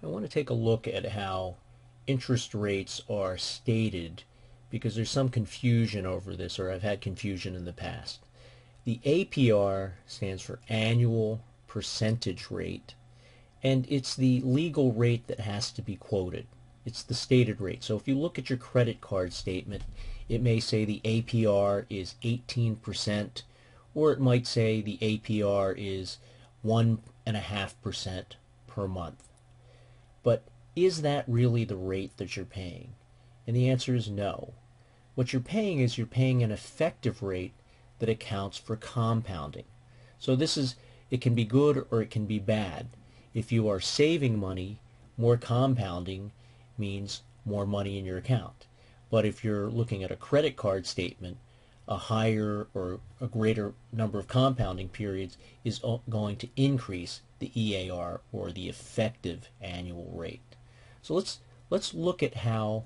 I want to take a look at how interest rates are stated because there's some confusion over this or I've had confusion in the past. The APR stands for annual percentage rate and it's the legal rate that has to be quoted. It's the stated rate. So if you look at your credit card statement, it may say the APR is 18% or it might say the APR is 1.5% per month. But is that really the rate that you're paying? And the answer is no. What you're paying is you're paying an effective rate that accounts for compounding. So this is, it can be good or it can be bad. If you are saving money, more compounding means more money in your account. But if you're looking at a credit card statement, a higher or a greater number of compounding periods is going to increase the EAR or the effective annual rate. So let's let's look at how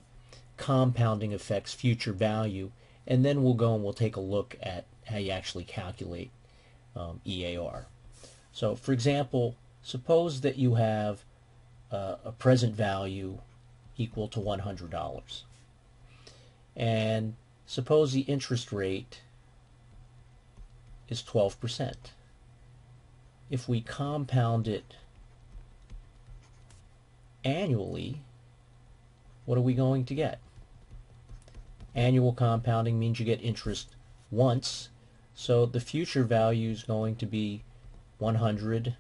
compounding affects future value and then we'll go and we'll take a look at how you actually calculate um, EAR. So for example, suppose that you have uh, a present value equal to $100 and suppose the interest rate is 12%. If we compound it annually, what are we going to get? Annual compounding means you get interest once, so the future value is going to be 100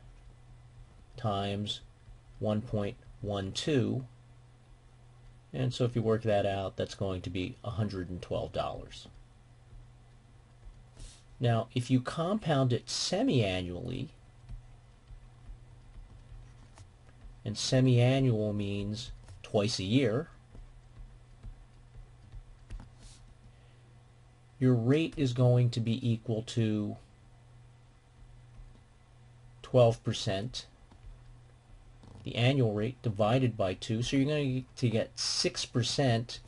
times 1.12 and so if you work that out that's going to be $112. Now if you compound it semi-annually and semi-annual means twice a year, your rate is going to be equal to 12%, the annual rate divided by 2, so you're going to get 6%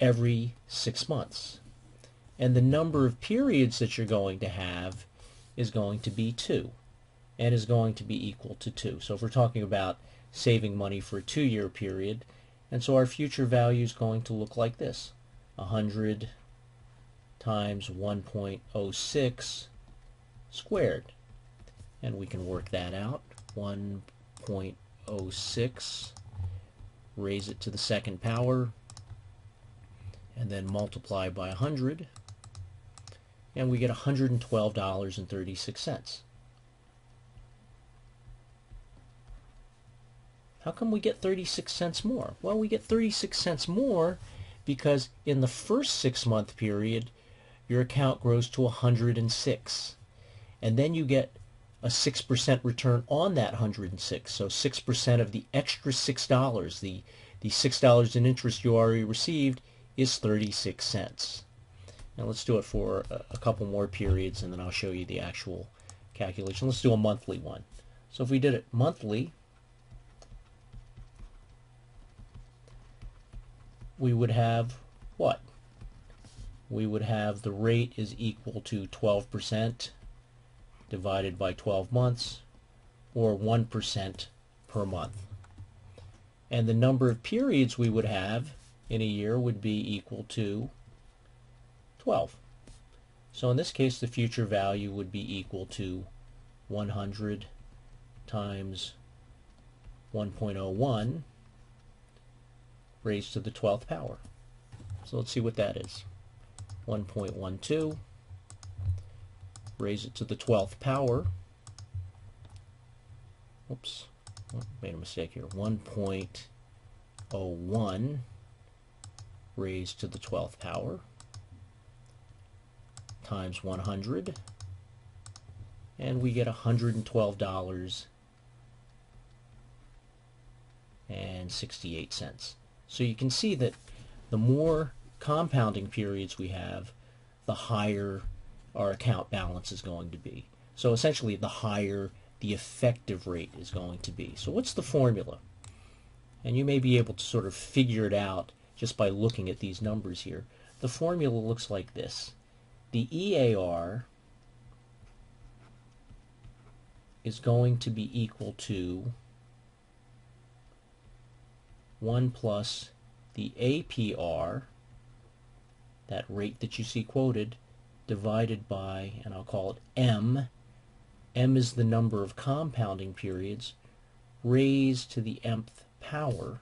every six months. And the number of periods that you're going to have is going to be 2 and is going to be equal to 2. So if we're talking about saving money for a two-year period, and so our future value is going to look like this. 100 times 1.06 squared. And we can work that out. 1.06, raise it to the second power, and then multiply by 100, and we get $112.36. How come we get 36 cents more? Well, we get 36 cents more because in the first six month period, your account grows to 106. And then you get a 6% return on that 106. So 6% of the extra $6, the, the $6 in interest you already received, is 36 cents. Now let's do it for a, a couple more periods and then I'll show you the actual calculation. Let's do a monthly one. So if we did it monthly, we would have what? We would have the rate is equal to 12% divided by 12 months or 1% per month. And the number of periods we would have in a year would be equal to 12. So in this case the future value would be equal to 100 times 1.01 raised to the 12th power. So let's see what that is. 1.12, raise it to the 12th power. Oops, oh, made a mistake here. 1.01 raised to the 12th power times 100 and we get $112 and 68 cents. So you can see that the more compounding periods we have, the higher our account balance is going to be. So essentially the higher the effective rate is going to be. So what's the formula? And you may be able to sort of figure it out just by looking at these numbers here. The formula looks like this. The EAR is going to be equal to 1 plus the APR, that rate that you see quoted, divided by, and I'll call it M. M is the number of compounding periods raised to the mth power.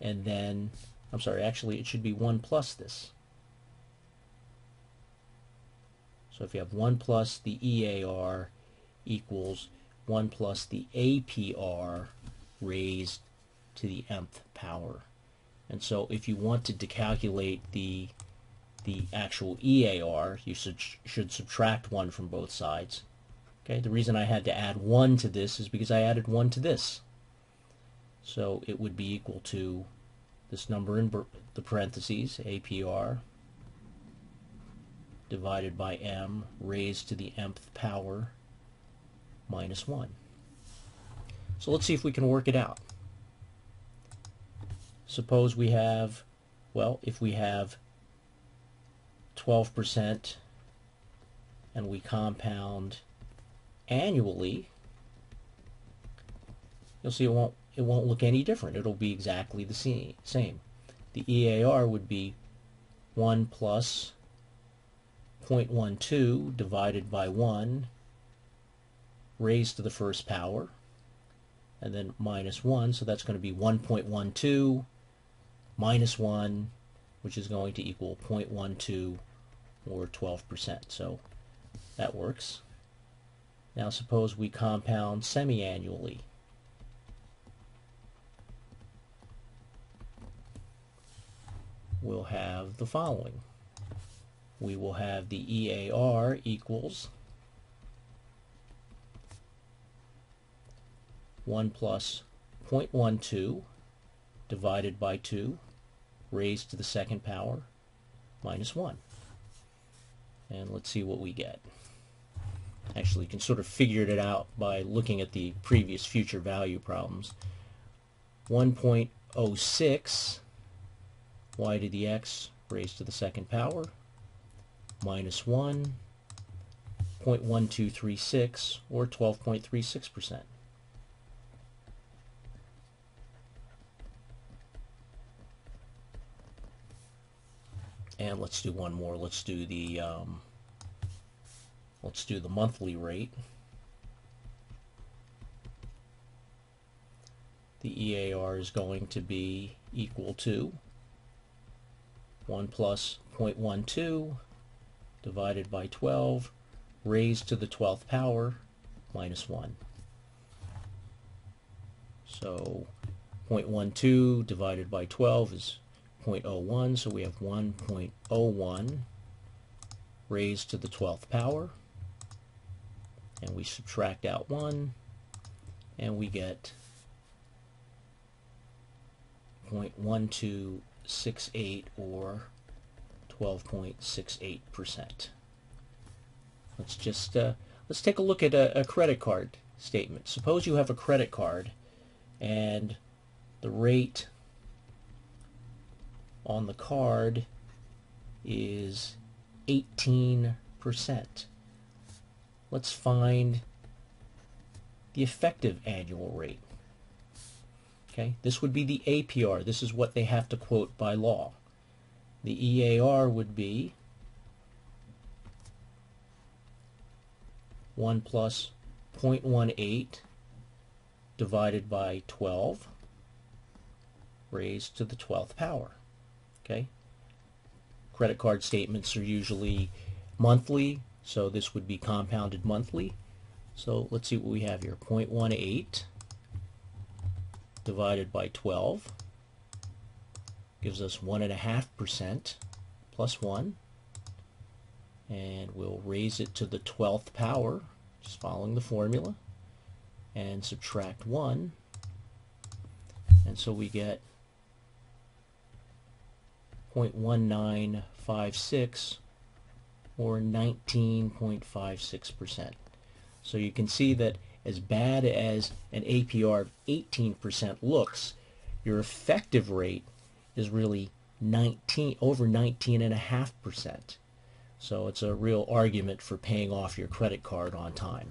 And then, I'm sorry, actually it should be 1 plus this. So if you have 1 plus the EAR equals 1 plus the APR raised to the nth power. And so if you wanted to calculate the the actual EAR, you should, should subtract 1 from both sides. Okay, the reason I had to add 1 to this is because I added 1 to this. So it would be equal to this number in the parentheses, APR, divided by m raised to the mth power minus 1. So let's see if we can work it out. Suppose we have, well, if we have 12% and we compound annually, you'll see it won't it won't look any different. It'll be exactly the same. The EAR would be 1 plus 0.12 divided by 1 raised to the first power and then minus 1 so that's going to be 1.12 minus 1, which is going to equal 0.12 or 12%. So that works. Now suppose we compound semi-annually. We'll have the following. We will have the EAR equals 1 plus 0.12 divided by 2 raised to the second power minus 1. And let's see what we get. Actually, you can sort of figure it out by looking at the previous future value problems. 1.06 y to the x raised to the second power minus 1 0.1236 or 12.36 percent. And let's do one more. Let's do the um, let's do the monthly rate. The EAR is going to be equal to 1 plus 0.12 divided by 12 raised to the 12th power minus 1. So 0.12 divided by 12 is 0.01, so we have 1.01 raised to the 12th power. And we subtract out 1, and we get 0.1268 or 12.68%. Let's just uh, let's take a look at a, a credit card statement. Suppose you have a credit card and the rate on the card is 18%. Let's find the effective annual rate. Okay, this would be the APR. This is what they have to quote by law. The EAR would be 1 plus 0.18 divided by 12 raised to the 12th power. Okay. Credit card statements are usually monthly, so this would be compounded monthly. So let's see what we have here. 0.18 divided by 12 gives us 1.5% plus 1. And we'll raise it to the 12th power, just following the formula, and subtract 1. And so we get 0.1956 or 19.56%. So you can see that as bad as an APR of 18% looks, your effective rate is really 19 over 19.5%. So it's a real argument for paying off your credit card on time.